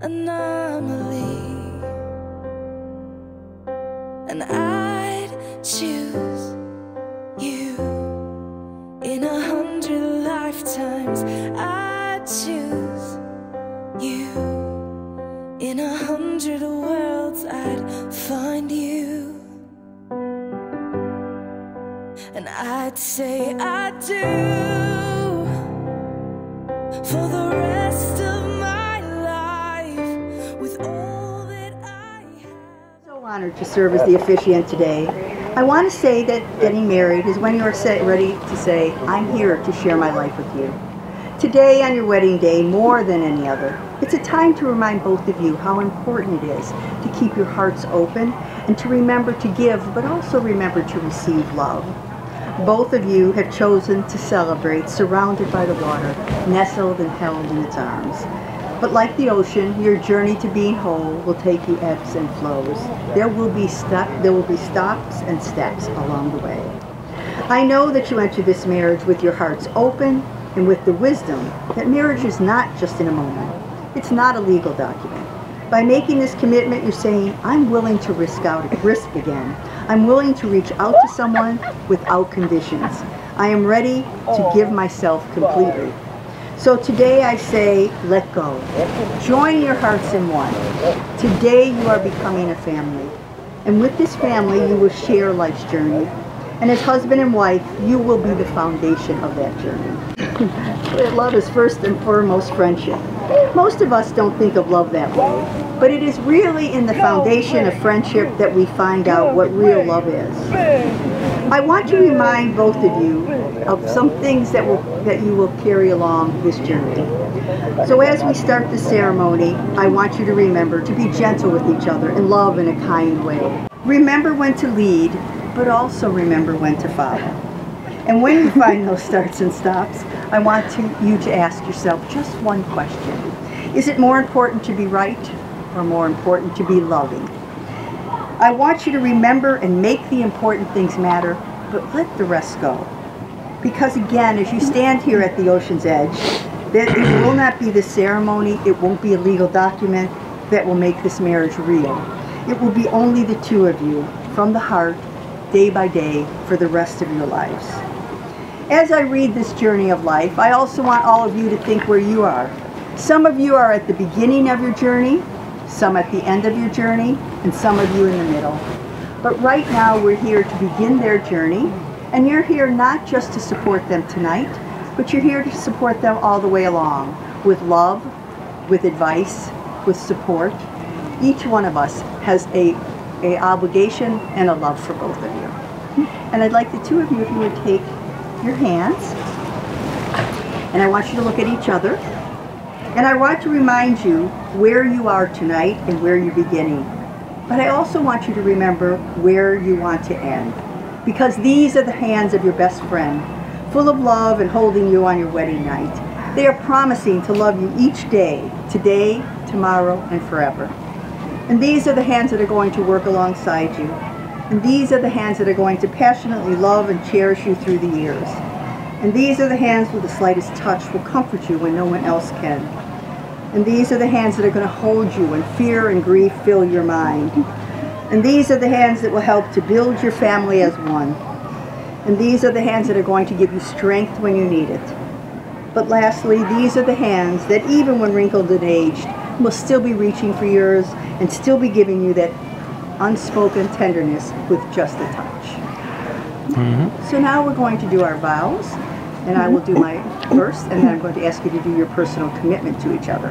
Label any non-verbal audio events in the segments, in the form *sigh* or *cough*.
anomaly. And I'd choose you in a hundred lifetimes. I'd choose you in a hundred worlds. I'd find you. And I'd say I do for the honored to serve as the officiant today. I want to say that getting married is when you are set, ready to say, I'm here to share my life with you. Today, on your wedding day, more than any other, it's a time to remind both of you how important it is to keep your hearts open and to remember to give, but also remember to receive love. Both of you have chosen to celebrate surrounded by the water, nestled and held in its arms. But like the ocean, your journey to being whole will take you ebbs and flows. There will be stop, there will be stops and steps along the way. I know that you enter this marriage with your hearts open and with the wisdom that marriage is not just in a moment. It's not a legal document. By making this commitment, you're saying, I'm willing to risk out, risk again. I'm willing to reach out to someone without conditions. I am ready to give myself completely. So today I say, let go. Join your hearts in one. Today you are becoming a family. And with this family, you will share life's journey. And as husband and wife, you will be the foundation of that journey. *laughs* love is first and foremost friendship. Most of us don't think of love that way, but it is really in the foundation of friendship that we find out what real love is. I want to remind both of you of some things that will that you will carry along this journey. So as we start the ceremony, I want you to remember to be gentle with each other and love in a kind way. Remember when to lead, but also remember when to follow. And when you find *laughs* those starts and stops, I want to, you to ask yourself just one question. Is it more important to be right or more important to be loving? I want you to remember and make the important things matter, but let the rest go. Because again, as you stand here at the ocean's edge, it will not be the ceremony, it won't be a legal document that will make this marriage real. It will be only the two of you, from the heart, day by day, for the rest of your lives. As I read this journey of life, I also want all of you to think where you are. Some of you are at the beginning of your journey, some at the end of your journey, and some of you in the middle. But right now we're here to begin their journey, and you're here not just to support them tonight, but you're here to support them all the way along with love, with advice, with support. Each one of us has a, a obligation and a love for both of you. And I'd like the two of you, if you would take your hands, and I want you to look at each other, and I want to remind you where you are tonight and where you're beginning. But I also want you to remember where you want to end. Because these are the hands of your best friend, full of love and holding you on your wedding night. They are promising to love you each day, today, tomorrow, and forever. And these are the hands that are going to work alongside you. And these are the hands that are going to passionately love and cherish you through the years. And these are the hands with the slightest touch will comfort you when no one else can. And these are the hands that are going to hold you when fear and grief fill your mind. And these are the hands that will help to build your family as one. And these are the hands that are going to give you strength when you need it. But lastly, these are the hands that even when wrinkled and aged, will still be reaching for yours and still be giving you that unspoken tenderness with just a touch. Mm-hmm. So now we're going to do our vows, and I will do my first, and then I'm going to ask you to do your personal commitment to each other.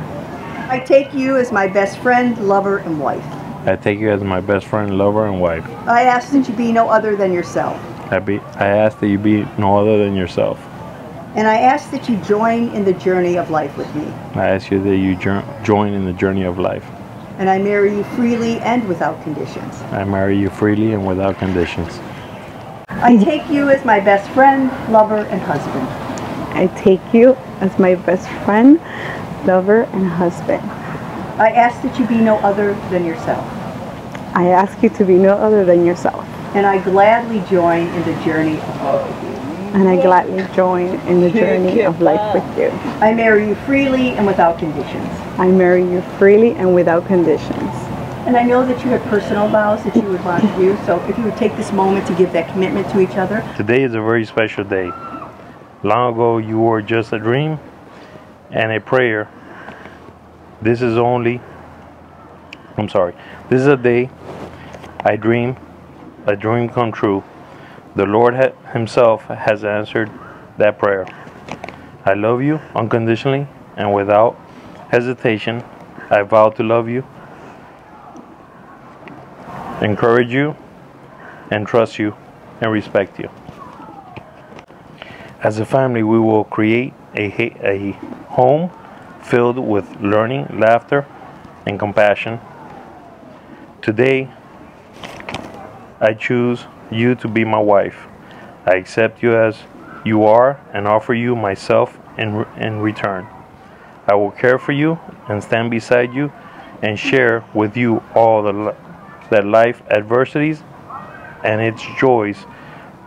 I take you as my best friend, lover, and wife. I take you as my best friend, lover, and wife. I ask that you be no other than yourself. I, be, I ask that you be no other than yourself. And I ask that you join in the journey of life with me. I ask you that you join in the journey of life. And I marry you freely and without conditions. I marry you freely and without conditions. I take you as my best friend, lover, and husband. I take you as my best friend, lover, and husband. I ask that you be no other than yourself. I ask you to be no other than yourself, And I gladly join in the journey of love with you. and I gladly join in the journey of life with you. I marry you freely and without conditions. I marry you freely and without conditions. And I know that you have personal vows that you would want to do, so if you would take this moment to give that commitment to each other. Today is a very special day. Long ago, you were just a dream and a prayer. This is only, I'm sorry, this is a day I dream, a dream come true. The Lord ha- Himself has answered that prayer. I love you unconditionally and without hesitation. I vow to love you, encourage you, and trust you and respect you. As a family, we will create a, a home filled with learning, laughter, and compassion. Today, I choose you to be my wife. I accept you as you are and offer you myself in, in return. I will care for you and stand beside you and share with you all the that life adversities and its joys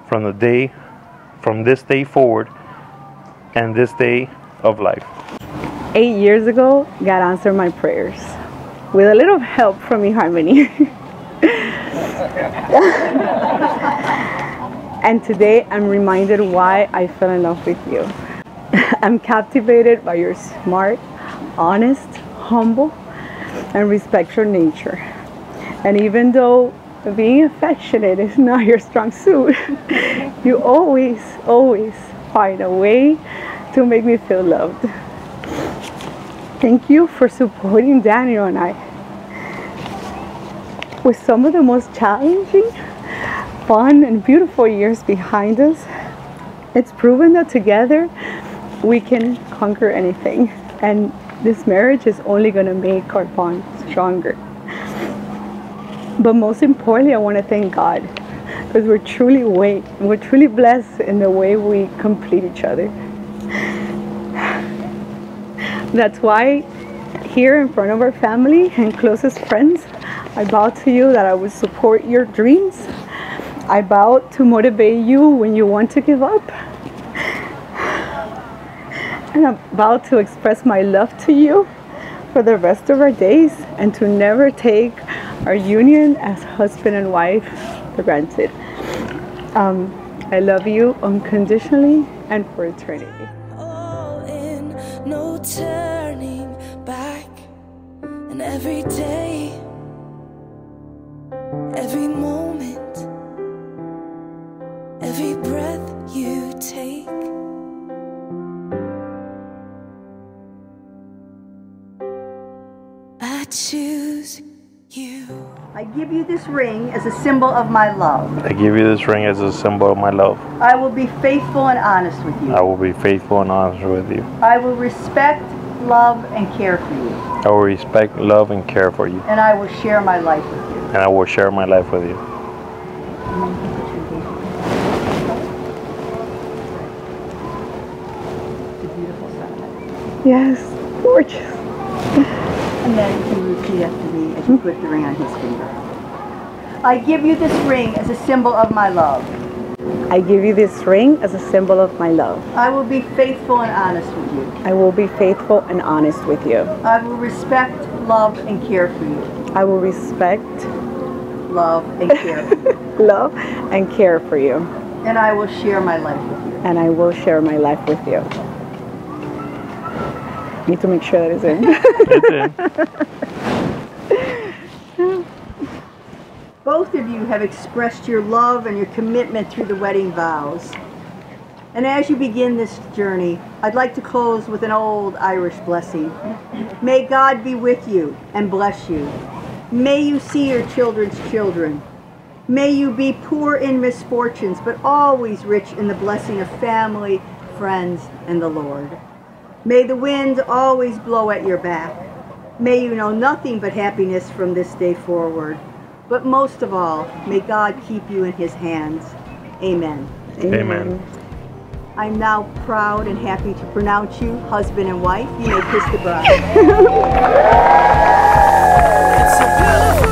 from the day from this day forward and this day of life. Eight years ago, God answered my prayers with a little help from eHarmony. *laughs* and today I'm reminded why I fell in love with you. *laughs* I'm captivated by your smart, honest, humble, and respectful nature. And even though being affectionate is not your strong suit, *laughs* you always, always find a way to make me feel loved. Thank you for supporting Daniel and I. With some of the most challenging, fun, and beautiful years behind us, it's proven that together we can conquer anything. And this marriage is only going to make our bond stronger. But most importantly, I want to thank God because we're truly way, we're truly blessed in the way we complete each other. That's why here in front of our family and closest friends, I vow to you that I will support your dreams. I vow to motivate you when you want to give up. And I vow to express my love to you for the rest of our days and to never take our union as husband and wife for granted. Um, I love you unconditionally and for eternity. all in, no turning back. And every day, I give you this ring as a symbol of my love. I give you this ring as a symbol of my love. I will be faithful and honest with you. I will be faithful and honest with you. I will respect, love, and care for you. I will respect, love, and care for you. And I will share my life with you. And I will share my life with you. It's a beautiful sentiment. Yes, gorgeous. And then you repeat after me as you put the ring on his finger. I give you this ring as a symbol of my love. I give you this ring as a symbol of my love. I will be faithful and honest with you. I will be faithful and honest with you. I will respect, love, and care for you. I will respect, Love and care. *laughs* love, and care for you. and I will share my life with you. And I will share my life with you. Need to make sure that is in. That's *laughs* it. Both of you have expressed your love and your commitment through the wedding vows. And as you begin this journey, I'd like to close with an old Irish blessing. May God be with you and bless you. May you see your children's children. May you be poor in misfortunes, but always rich in the blessing of family, friends, and the Lord. May the wind always blow at your back. May you know nothing but happiness from this day forward. But most of all, may God keep you in his hands. Amen. Amen. Amen. I'm now proud and happy to pronounce you husband and wife. You may kiss the bride. *laughs*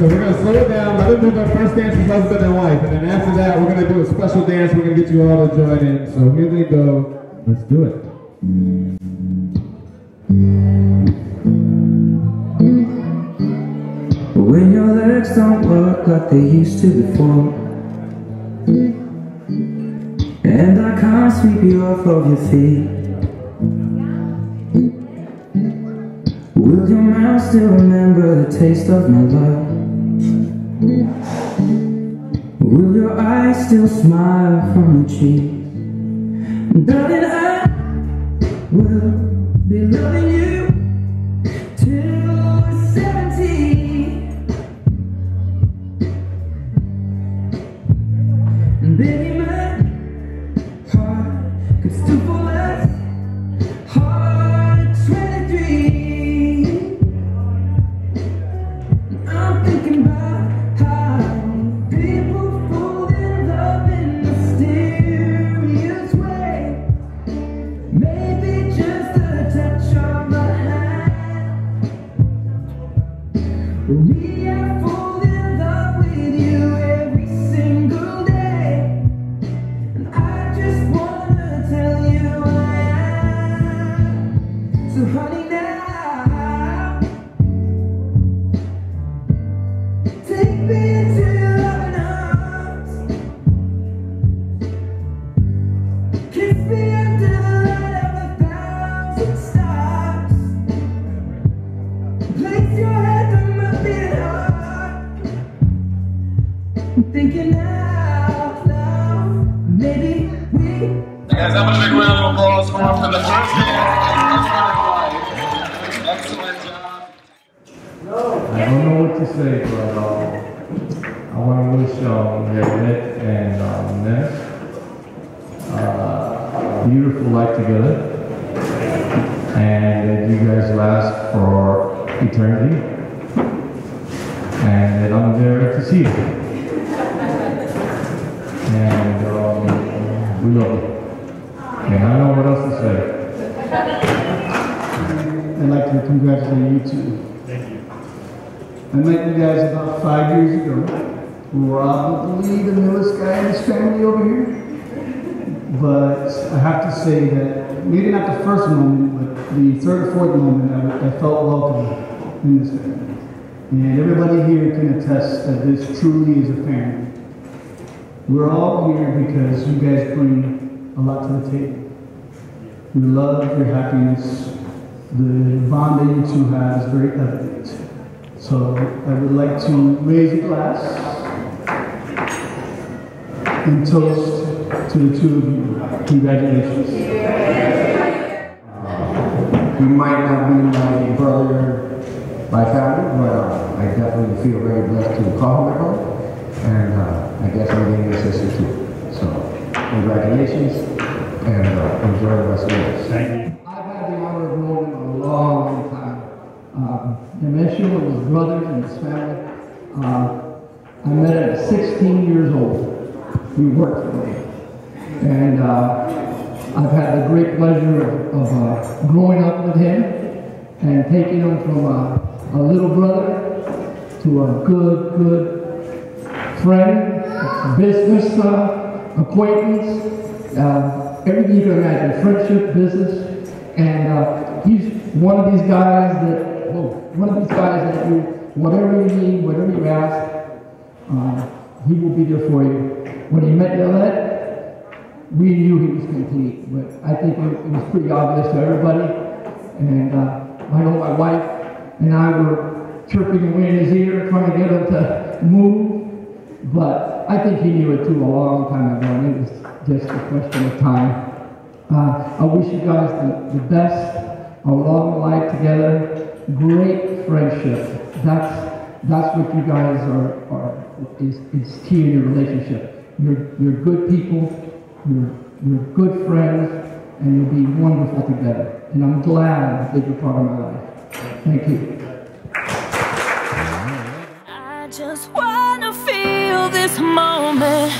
So we're going to slow it down. Let them do their first dance with husband and wife. And then after that, we're going to do a special dance. We're going to get you all to join in. So here they go. Let's do it. When your legs don't work like they used to before And I can't sweep you off of your feet Will your mouth still remember the taste of my love? Will your eyes still smile from your cheek? Darling, I will We I'm gonna make I'd like to congratulate you too. Thank you. I met you guys about five years ago. Obviously the newest guy in this family over here. But I have to say that maybe not the first moment, but the third or fourth moment, I, I felt welcome in this family. And everybody here can attest that this truly is a family. We're all here because you guys bring a lot to the table. Your love, your happiness, the bond that you two have is very evident. So I would like to raise a glass and toast to the two of you. Congratulations. You might not be my brother by family, but uh, I definitely feel very blessed to call him my brother. And uh, I guess I'm getting a sister too. So, congratulations, and uh, enjoy the rest of your long time. Uh, Nemecio and his brothers and his family. Uh, I met him at 16 years old. He worked for me. And uh, I've had the great pleasure of, of uh, growing up with him and taking him from a, a little brother to a good, good friend, business uh, acquaintance, uh, everything you can imagine, friendship, business, and uh, he's one of these guys that, whoa, one of these guys that you, whatever you need, whatever you ask, uh, he will be there for you. When he met Yailet, we knew he was complete, but I think it, it was pretty obvious to everybody. And uh, I know my wife and I were chirping away in his ear, trying to get him to move. But I think he knew it too a long time ago, and it was just a question of time. Uh, I wish you guys the, the best, a long life together, great friendship. That's that's what you guys are, are is, is key in your relationship. You're, you're good people, you're, you're good friends, and you'll be wonderful together. And I'm glad that you're part of my life. Thank you. I just wanna feel this moment.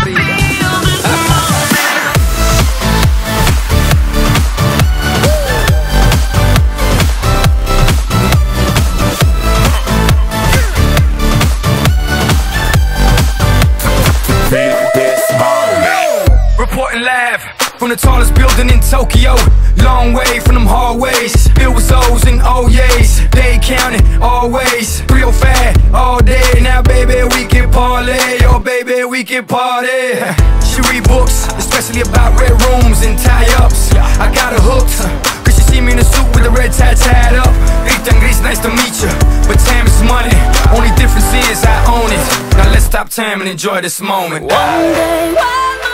from the tallest building in Tokyo. Long way from them hallways. Filled with O's and oh O's. They counting always. Real fat all day. Now, baby, we can parlay. Oh, baby, we can party. She read books, especially about red rooms and tie ups. I got her hooked. Cause she see me in a suit with a red tie tied up. Ethan Gris, nice to meet you. But time is money. Only difference is I own it. Now let's stop time and enjoy this moment. One day, one